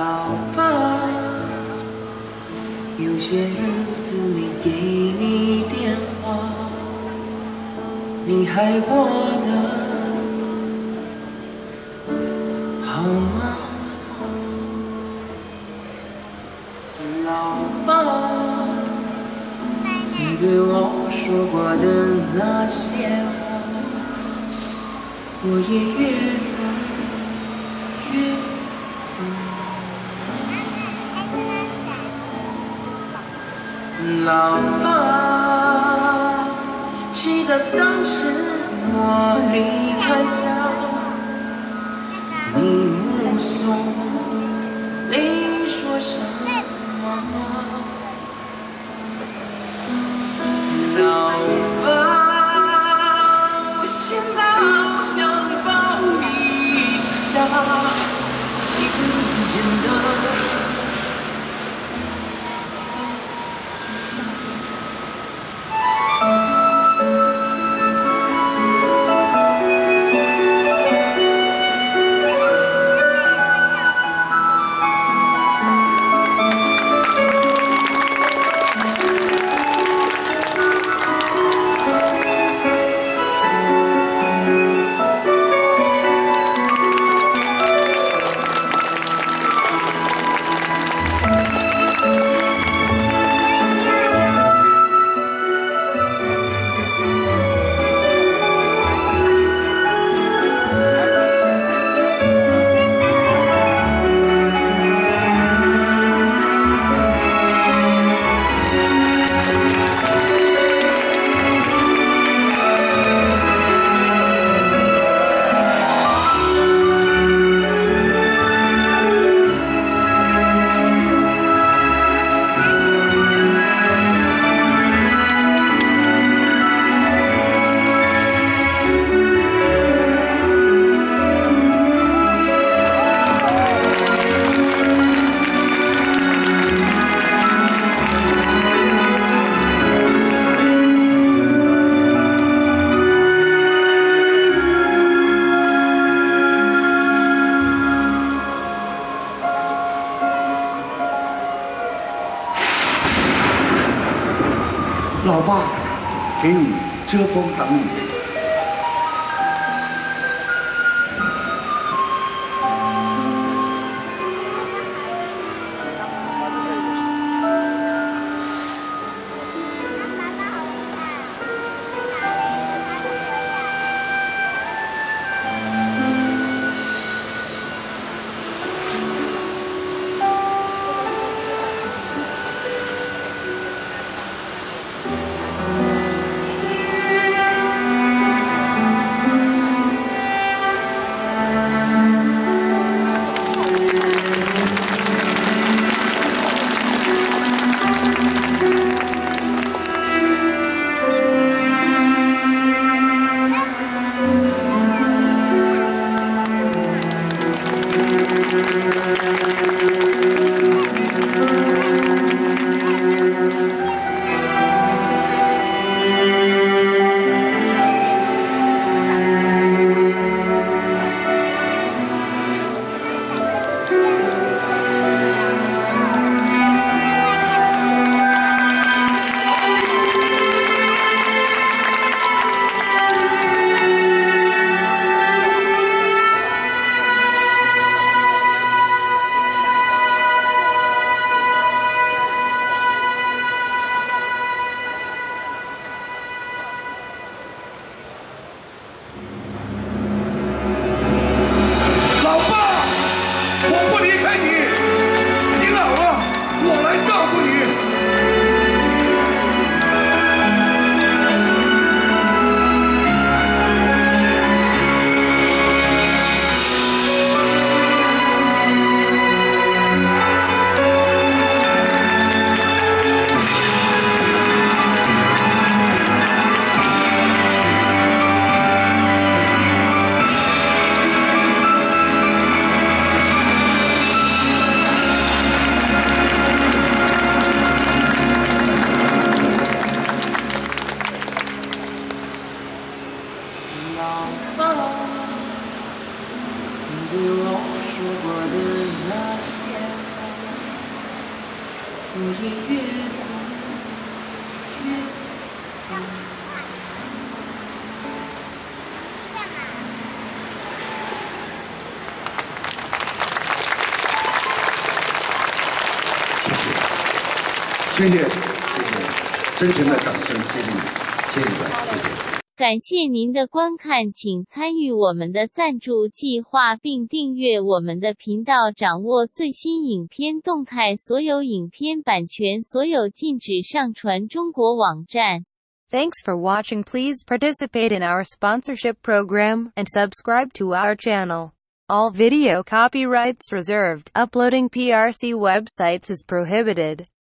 老爸，有些日子没给你电话，你还过得好吗？老爸，你对我说过的那些话，我也越来越老爸，记得当时我离开家，你目送，你说什么？老爸，我现在好想抱一下，紧紧的。老爸，给你遮风挡雨。我也越来越懂。谢谢，谢谢，谢谢，真诚的掌声，谢谢你，谢谢你们，谢谢。感谢您的观看，请参与我们的赞助计划，并订阅我们的频道，掌握最新影片动态。所有影片版权所有，禁止上传中国网站。 Thanks for watching. Please participate in our sponsorship program and subscribe to our channel. All video copyrights reserved. Uploading PRC websites is prohibited.